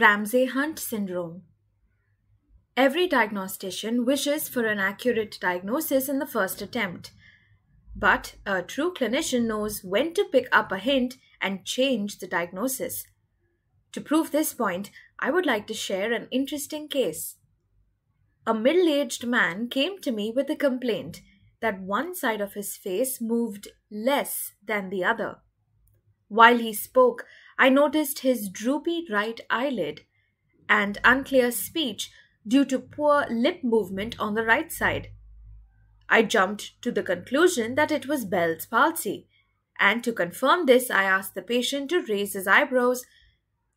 Ramsay Hunt syndrome. Every diagnostician wishes for an accurate diagnosis in the first attempt. But a true clinician knows when to pick up a hint and change the diagnosis. To prove this point, I would like to share an interesting case. A middle aged man came to me with a complaint that one side of his face moved less than the other. While he spoke, I noticed his droopy right eyelid and unclear speech due to poor lip movement on the right side. I jumped to the conclusion that it was Bell's palsy, and to confirm this, I asked the patient to raise his eyebrows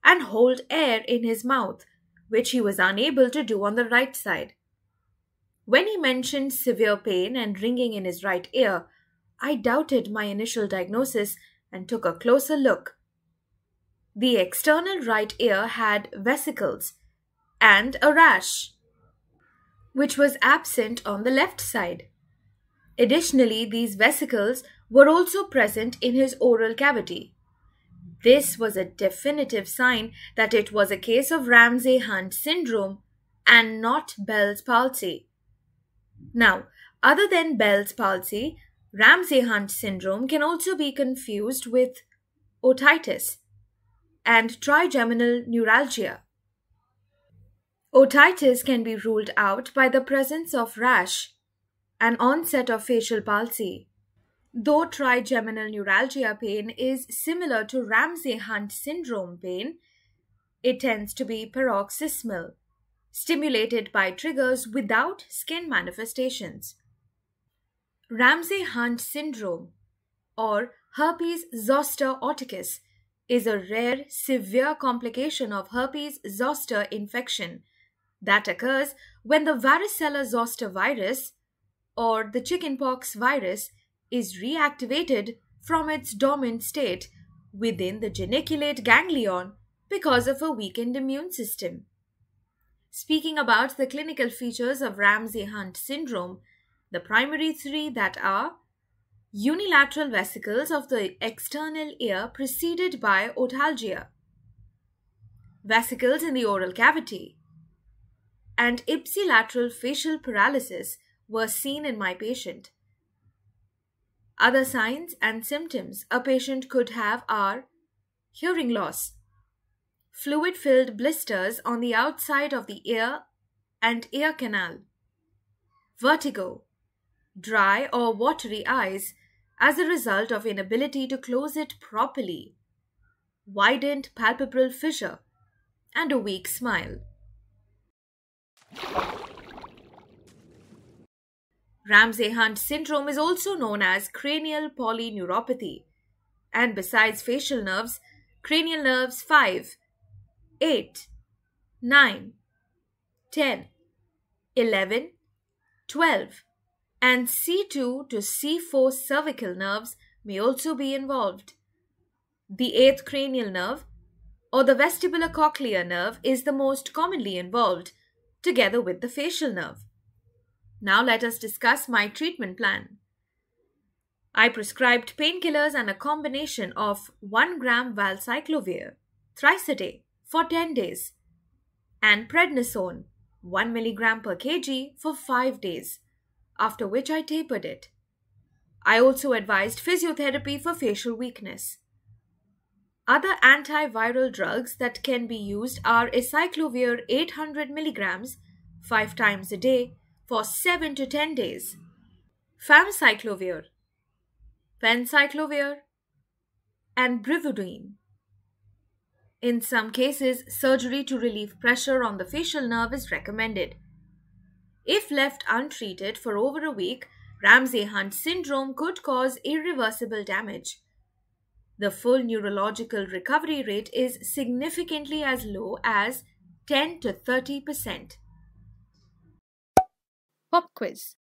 and hold air in his mouth, which he was unable to do on the right side. When he mentioned severe pain and ringing in his right ear, I doubted my initial diagnosis and took a closer look. The external right ear had vesicles and a rash, which was absent on the left side. Additionally, these vesicles were also present in his oral cavity. This was a definitive sign that it was a case of Ramsay Hunt syndrome and not Bell's palsy. Now, other than Bell's palsy, Ramsay Hunt syndrome can also be confused with otitis and trigeminal neuralgia. Otitis can be ruled out by the presence of rash an onset of facial palsy. Though trigeminal neuralgia pain is similar to Ramsay Hunt syndrome pain, it tends to be paroxysmal, stimulated by triggers without skin manifestations. Ramsay Hunt syndrome, or herpes zoster oticus, is a rare, severe complication of herpes zoster infection that occurs when the varicella zoster virus, or the chickenpox virus, is reactivated from its dormant state within the geniculate ganglion because of a weakened immune system. Speaking about the clinical features of Ramsay Hunt syndrome, the primary three that are unilateral vesicles of the external ear preceded by otalgia, vesicles in the oral cavity, and ipsilateral facial paralysis were seen in my patient. Other signs and symptoms a patient could have are hearing loss, fluid filled blisters on the outside of the ear and ear canal, vertigo, dry or watery eyes as a result of inability to close it properly, widened palpebral fissure, and a weak smile. Ramsay Hunt syndrome is also known as cranial polyneuropathy, and besides facial nerves, cranial nerves 5, 8, 9, 10, 11, 12, and C2 to C4 cervical nerves may also be involved. The eighth cranial nerve, or the vestibular cochlear nerve, is the most commonly involved, together with the facial nerve. Now let us discuss my treatment plan. I prescribed painkillers and a combination of 1 gram valacyclovir thrice a day for 10 days and prednisone 1 milligram per kg for 5 days after which I tapered it. I also advised physiotherapy for facial weakness. Other antiviral drugs that can be used are acyclovir 800 milligrams 5 times a day for 7 to 10 days, famciclovir, penciclovir, and brivudine. In some cases, surgery to relieve pressure on the facial nerve is recommended. If left untreated for over a week, Ramsay Hunt syndrome could cause irreversible damage. The full neurological recovery rate is significantly as low as 10 to 30 percent. Pop quiz.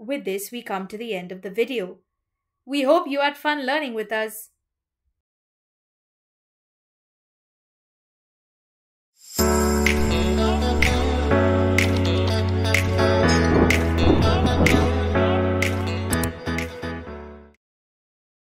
With this, we come to the end of the video. We hope you had fun learning with us.